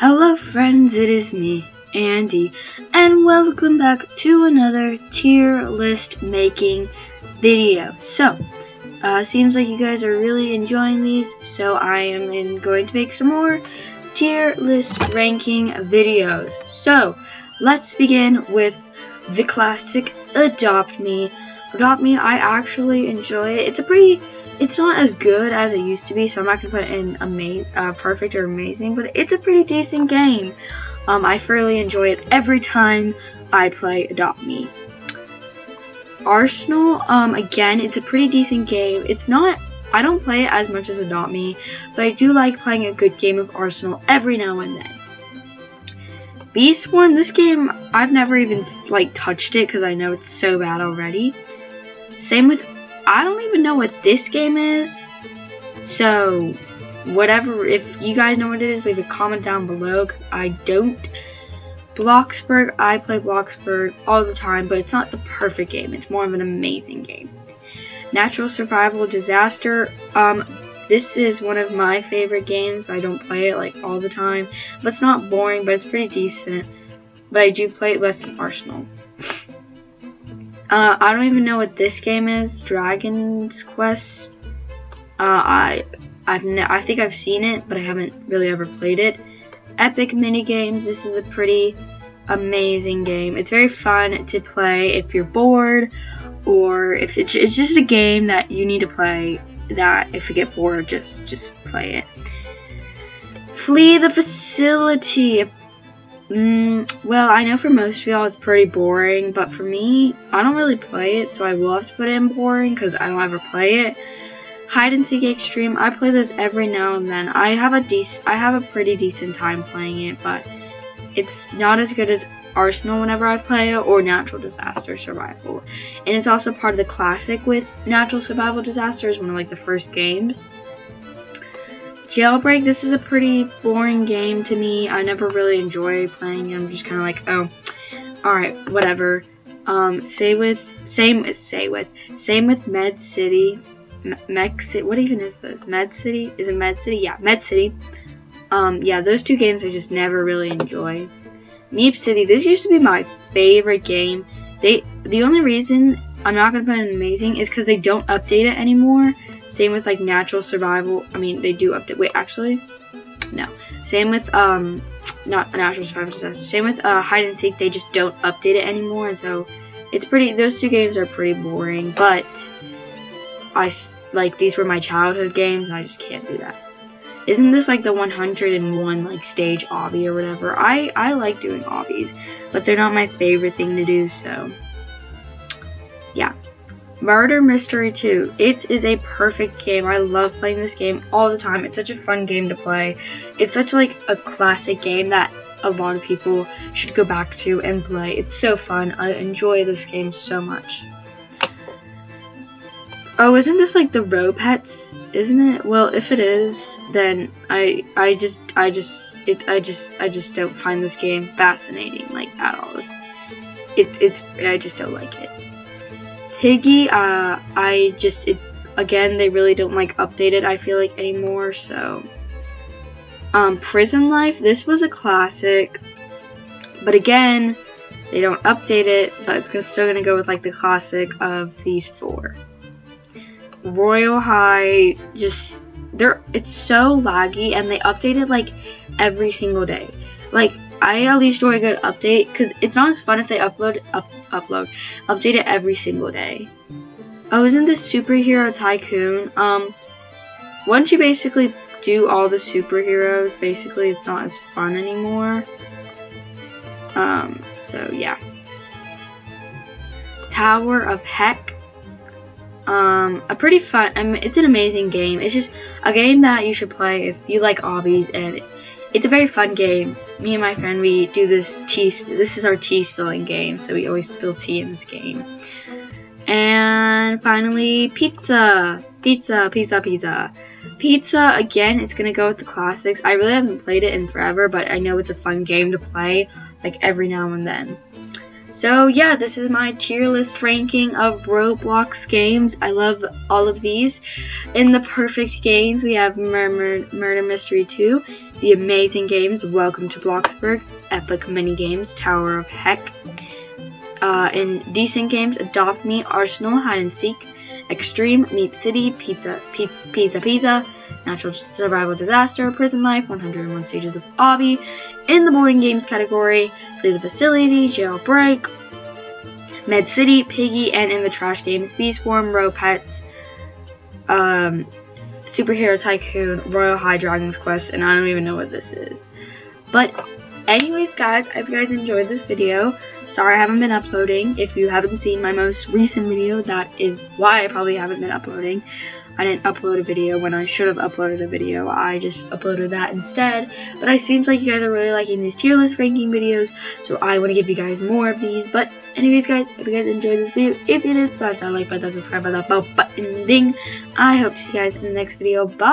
Hello friends, it is me, Andy, and welcome back to another tier list making video. So, uh, seems like you guys are really enjoying these, so I am in, going to make some more tier list ranking videos. So, let's begin with the classic Adopt Me. Adopt Me, I actually enjoy it. It's a pretty it's not as good as it used to be, so I'm not going to put it in uh, perfect or amazing, but it's a pretty decent game. Um, I thoroughly enjoy it every time I play Adopt Me. Arsenal, um, again, it's a pretty decent game. It's not, I don't play it as much as Adopt Me, but I do like playing a good game of Arsenal every now and then. Beast Beastborn, this game, I've never even, like, touched it because I know it's so bad already. Same with I don't even know what this game is. So, whatever, if you guys know what it is, leave a comment down below, because I don't. Bloxburg, I play Bloxburg all the time, but it's not the perfect game. It's more of an amazing game. Natural Survival Disaster, um, this is one of my favorite games. I don't play it, like, all the time. But it's not boring, but it's pretty decent. But I do play it less than Arsenal. Uh, I don't even know what this game is. Dragon's Quest. Uh, I I've I think I've seen it, but I haven't really ever played it. Epic mini games. This is a pretty amazing game. It's very fun to play if you're bored, or if it's, it's just a game that you need to play. That if you get bored, just just play it. Flee the facility. Mm, well, I know for most of y'all it's pretty boring, but for me, I don't really play it, so I will have to put it in boring because I don't ever play it. Hide and Seek Extreme, I play this every now and then. I have a I have a pretty decent time playing it, but it's not as good as Arsenal whenever I play it or Natural Disaster Survival. And it's also part of the classic with Natural Survival Disasters, one of like the first games. Jailbreak, this is a pretty boring game to me. I never really enjoy playing it. I'm just kind of like, oh, alright, whatever. Um, say with, same, with say with, same with Med City. Mech City, what even is this? Med City? Is it Med City? Yeah, Med City. Um, yeah, those two games I just never really enjoy. Meep City, this used to be my favorite game. They, the only reason I'm not going to put in amazing is because they don't update it anymore. Same with like natural survival. I mean, they do update. Wait, actually, no. Same with um, not natural survival disaster. Same with uh, hide and seek. They just don't update it anymore, and so it's pretty. Those two games are pretty boring. But I like these were my childhood games, and I just can't do that. Isn't this like the 101 like stage obby or whatever? I I like doing obbies, but they're not my favorite thing to do. So. Murder Mystery 2. It is a perfect game. I love playing this game all the time. It's such a fun game to play. It's such like a classic game that a lot of people should go back to and play. It's so fun. I enjoy this game so much. Oh, isn't this like the Row Pets? Isn't it? Well, if it is, then I I just I just it I just I just don't find this game fascinating like at all. It's it's, it's I just don't like it. Piggy, uh, I just, it, again, they really don't, like, update it, I feel like, anymore, so. Um, Prison Life, this was a classic, but again, they don't update it, but it's still gonna go with, like, the classic of these four. Royale High, just, they're, it's so laggy, and they update it, like, every single day. Like, I at least enjoy a good update because it's not as fun if they upload up, upload update it every single day. Oh, isn't this superhero tycoon? Um, once you basically do all the superheroes, basically it's not as fun anymore. Um, so yeah. Tower of Heck. Um, a pretty fun, I mean, it's an amazing game. It's just a game that you should play if you like obbies and it's a very fun game. Me and my friend, we do this tea, this is our tea spilling game, so we always spill tea in this game. And finally, pizza, pizza, pizza, pizza. Pizza, again, it's gonna go with the classics. I really haven't played it in forever, but I know it's a fun game to play, like every now and then. So yeah, this is my tier list ranking of Roblox games. I love all of these. In the perfect games, we have Murder, Murder Mystery 2, The Amazing Games, Welcome to Bloxburg, Epic Mini Games, Tower of Heck. Uh, in decent games, Adopt Me, Arsenal, Hide and Seek, Extreme, Meep City, Pizza, P Pizza Pizza, Natural Survival Disaster, Prison Life, 101 Stages of Obby. In the boring games category, Flee the Facility, Jailbreak, Med City, Piggy, and in the trash games, Beast Form, Row Pets, um, Superhero Tycoon, Royale High Dragon's Quest, and I don't even know what this is. But anyways, guys, I hope you guys enjoyed this video. Sorry I haven't been uploading. If you haven't seen my most recent video, that is why I probably haven't been uploading. I didn't upload a video when I should have uploaded a video. I just uploaded that instead. But it seems like you guys are really liking these tier list ranking videos, so I want to give you guys more of these. But anyways, guys, if you guys enjoyed this video, if you did, smash that like button, subscribe button, that bell button, ding. I hope to see you guys in the next video. Bye!